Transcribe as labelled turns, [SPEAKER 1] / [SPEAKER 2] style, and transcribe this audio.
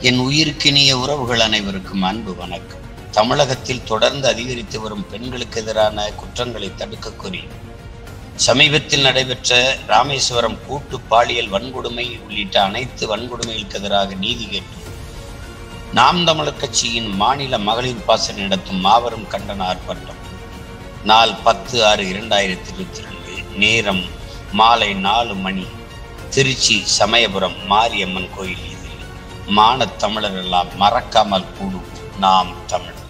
[SPEAKER 1] என் உயிருக்கினிய உறவுகள் அனைவருக்கும் அன்பு வணக்கம். தமிழகத்தில் தொடர்ந்து அதிகரித்து வரும் பெண்களுக்கு எதிரான குற்றங்களை தடுக்க கோரி சமீபத்தில் நடைபெற்ற ராமேஸ்வரம் கூட்டு பாலியல் வன்கொடுமை உள்ளிட்ட அனைத்து வன்கொடுமைகளுக்கு எதிராக நீதி கேட்டு நாம் தமிழர் கட்சியின் மாநில மகளிர் பாசன நடத்தும் மாபெரும் கண்டன ஆர்ப்பாட்டம். நாள் பத்து ஆறு இரண்டாயிரத்தி இருபத்தி ரெண்டு நேரம் மாலை நாலு மணி திருச்சி சமயபுரம் மாரியம்மன் கோயில் மானத் தமிழர் எல்லாம் மறக்காமல் கூடும் நாம் தமிழர்